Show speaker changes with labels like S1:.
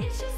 S1: It's just